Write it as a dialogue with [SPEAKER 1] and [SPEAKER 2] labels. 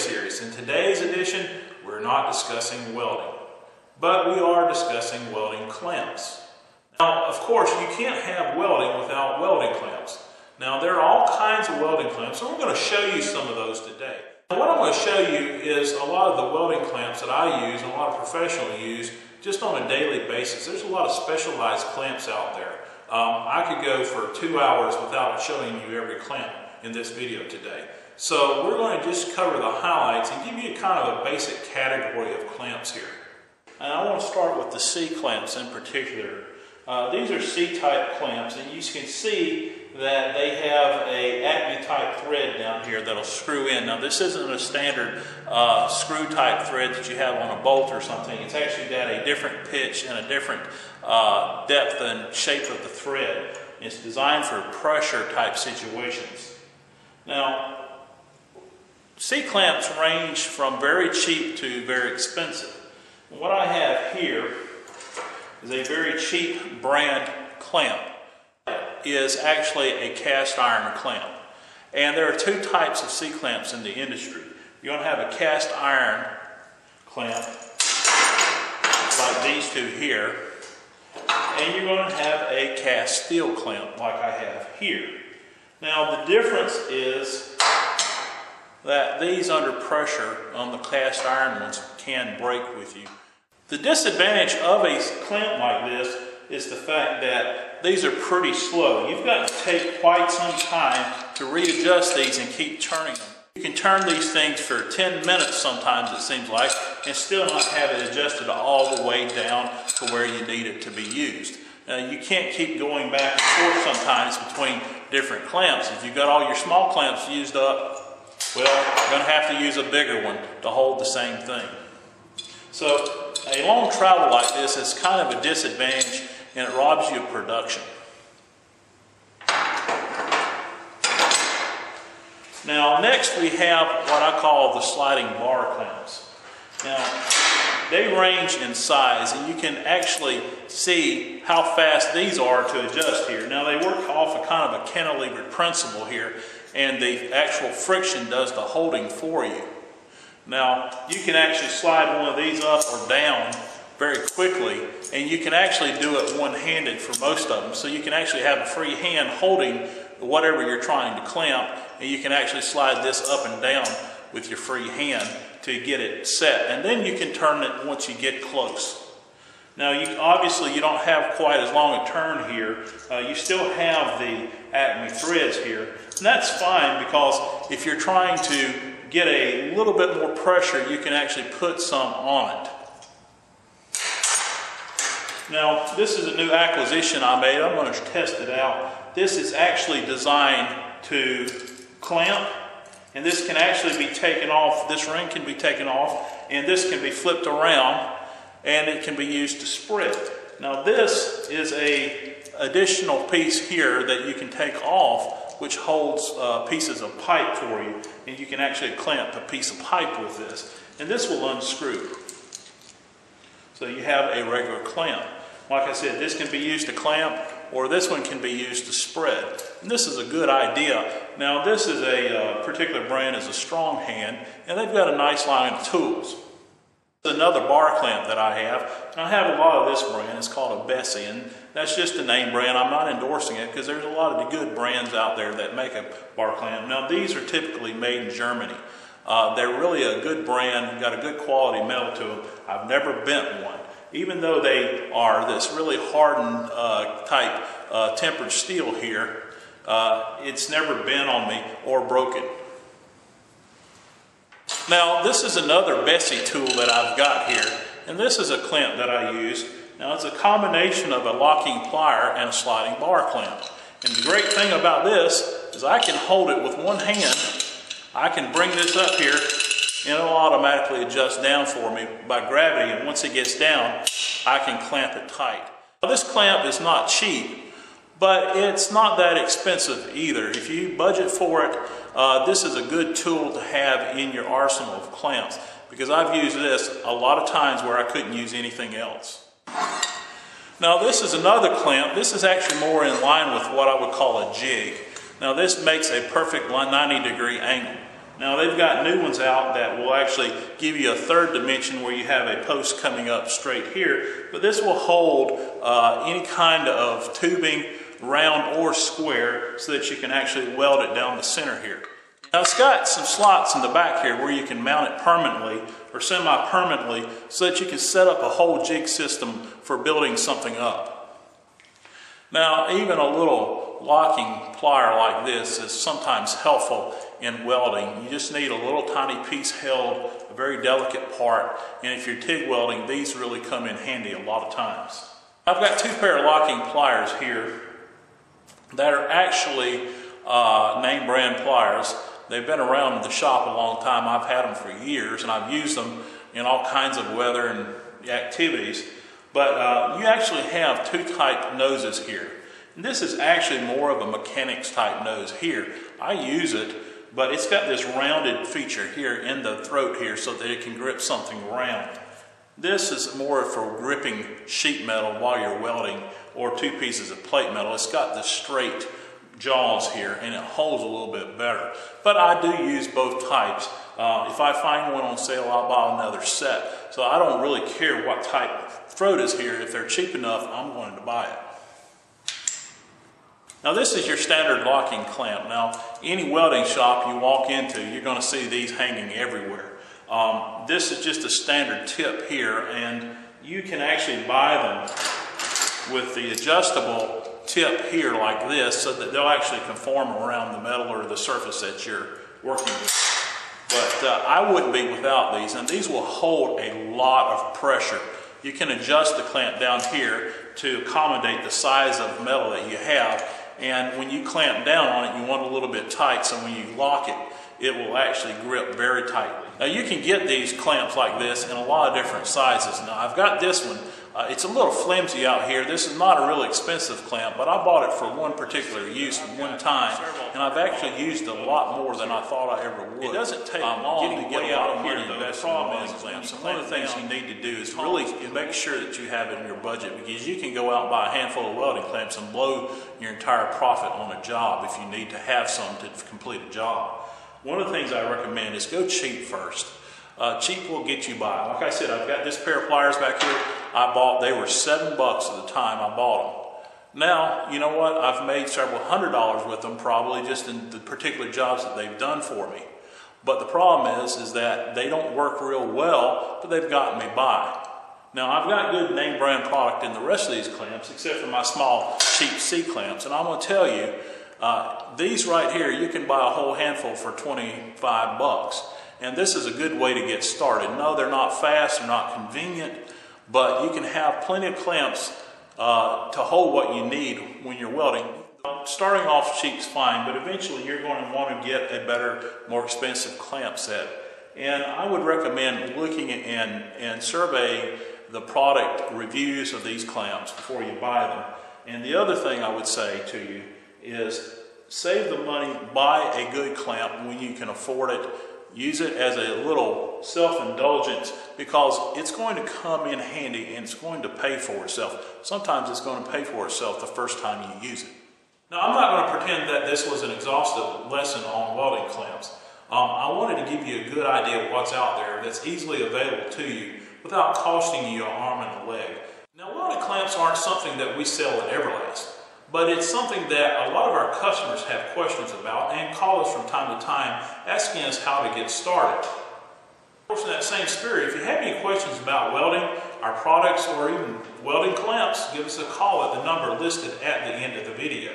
[SPEAKER 1] series. In today's edition, we're not discussing welding, but we are discussing welding clamps. Now, of course, you can't have welding without welding clamps. Now, there are all kinds of welding clamps, and we're going to show you some of those today. What I'm going to show you is a lot of the welding clamps that I use and a lot of professionals use just on a daily basis. There's a lot of specialized clamps out there. Um, I could go for two hours without showing you every clamp in this video today. So we're going to just cover the highlights and give you kind of a basic category of clamps here. And I want to start with the C clamps in particular. Uh, these are C-type clamps and you can see that they have a Acme type thread down here that'll screw in. Now this isn't a standard uh, screw type thread that you have on a bolt or something. It's actually got a different pitch and a different uh, depth and shape of the thread. It's designed for pressure type situations. Now, C-clamps range from very cheap to very expensive. What I have here is a very cheap brand clamp. It is actually a cast iron clamp. And there are two types of C-clamps in the industry. You're going to have a cast iron clamp like these two here and you're going to have a cast steel clamp like I have here. Now the difference is that these under pressure on the cast iron ones can break with you. The disadvantage of a clamp like this is the fact that these are pretty slow. You've got to take quite some time to readjust these and keep turning them. You can turn these things for 10 minutes sometimes it seems like and still not have it adjusted all the way down to where you need it to be used. Now you can't keep going back and forth sometimes between different clamps. If you've got all your small clamps used up, well, you're going to have to use a bigger one to hold the same thing. So a long travel like this is kind of a disadvantage and it robs you of production. Now, next we have what I call the sliding bar clamps. Now, they range in size, and you can actually see how fast these are to adjust here. Now, they work off a kind of a cantilever principle here, and the actual friction does the holding for you. Now, you can actually slide one of these up or down very quickly, and you can actually do it one-handed for most of them. So you can actually have a free hand holding whatever you're trying to clamp, and you can actually slide this up and down with your free hand to get it set. And then you can turn it once you get close. Now, you, obviously, you don't have quite as long a turn here. Uh, you still have the Acme threads here. And that's fine because if you're trying to get a little bit more pressure, you can actually put some on it. Now, this is a new acquisition I made. I'm going to test it out. This is actually designed to clamp, and this can actually be taken off. This ring can be taken off, and this can be flipped around, and it can be used to spread. Now, this is a additional piece here that you can take off, which holds uh, pieces of pipe for you, and you can actually clamp a piece of pipe with this, and this will unscrew. So you have a regular clamp. Like I said, this can be used to clamp or this one can be used to spread. And this is a good idea. Now this is a uh, particular brand is a strong hand and they've got a nice line of tools. Another bar clamp that I have, I have a lot of this brand, it's called a Bessey and that's just a name brand. I'm not endorsing it because there's a lot of the good brands out there that make a bar clamp. Now these are typically made in Germany. Uh, they're really a good brand, got a good quality metal to them. I've never bent one even though they are this really hardened uh, type uh, tempered steel here, uh, it's never bent on me or broken. Now, this is another Bessey tool that I've got here, and this is a clamp that I use. Now, it's a combination of a locking plier and a sliding bar clamp. And the great thing about this is I can hold it with one hand. I can bring this up here and it'll automatically adjust down for me by gravity and once it gets down I can clamp it tight. Now, this clamp is not cheap but it's not that expensive either. If you budget for it, uh, this is a good tool to have in your arsenal of clamps because I've used this a lot of times where I couldn't use anything else. Now this is another clamp. This is actually more in line with what I would call a jig. Now this makes a perfect 90 degree angle. Now they've got new ones out that will actually give you a third dimension where you have a post coming up straight here, but this will hold uh, any kind of tubing, round or square, so that you can actually weld it down the center here. Now it's got some slots in the back here where you can mount it permanently or semi-permanently so that you can set up a whole jig system for building something up. Now even a little locking plier like this is sometimes helpful in welding. You just need a little tiny piece held, a very delicate part, and if you're TIG welding, these really come in handy a lot of times. I've got two pair of locking pliers here that are actually uh, name brand pliers. They've been around in the shop a long time. I've had them for years and I've used them in all kinds of weather and activities. But uh, you actually have two type noses here. And this is actually more of a mechanics type nose here. I use it, but it's got this rounded feature here in the throat here so that it can grip something round. This is more for gripping sheet metal while you're welding or two pieces of plate metal. It's got the straight jaws here and it holds a little bit better. But I do use both types. Uh, if I find one on sale, I'll buy another set. So I don't really care what type throat is here. If they're cheap enough, I'm going to buy it. Now this is your standard locking clamp. Now any welding shop you walk into, you're going to see these hanging everywhere. Um, this is just a standard tip here and you can actually buy them with the adjustable tip here like this so that they'll actually conform around the metal or the surface that you're working with. But uh, I wouldn't be without these and these will hold a lot of pressure. You can adjust the clamp down here to accommodate the size of metal that you have and when you clamp down on it you want a little bit tight so when you lock it it will actually grip very tightly. Now you can get these clamps like this in a lot of different sizes. Now I've got this one uh, it's a little flimsy out here. This is not a really expensive clamp, but I bought it for one particular use one time, and I've actually used a lot more than I thought I ever would. It doesn't take um, long to get a lot of money to invest in one clamps. And one of the things you need to do is really make sure that you have it in your budget because you can go out and buy a handful of welding clamps and blow your entire profit on a job if you need to have some to complete a job. One of the things I recommend is go cheap first. Uh, cheap will get you by. Like I said, I've got this pair of pliers back here. I bought, they were seven bucks at the time I bought them. Now, you know what? I've made several hundred dollars with them probably just in the particular jobs that they've done for me. But the problem is, is that they don't work real well, but they've gotten me by. Now, I've got good name brand product in the rest of these clamps, except for my small cheap C clamps. And I'm going to tell you, uh, these right here, you can buy a whole handful for 25 bucks. And this is a good way to get started. No, they're not fast, they're not convenient, but you can have plenty of clamps uh, to hold what you need when you're welding. Starting off cheap is fine, but eventually you're going to want to get a better, more expensive clamp set. And I would recommend looking and, and surveying the product reviews of these clamps before you buy them. And the other thing I would say to you is save the money, buy a good clamp when you can afford it use it as a little self-indulgence because it's going to come in handy and it's going to pay for itself. Sometimes it's going to pay for itself the first time you use it. Now, I'm not going to pretend that this was an exhaustive lesson on welding clamps. Um, I wanted to give you a good idea of what's out there that's easily available to you without costing you an arm and a leg. Now, welding clamps aren't something that we sell at Everlast. But it's something that a lot of our customers have questions about and call us from time to time asking us how to get started. Of course, in that same spirit, if you have any questions about welding, our products, or even welding clamps, give us a call at the number listed at the end of the video.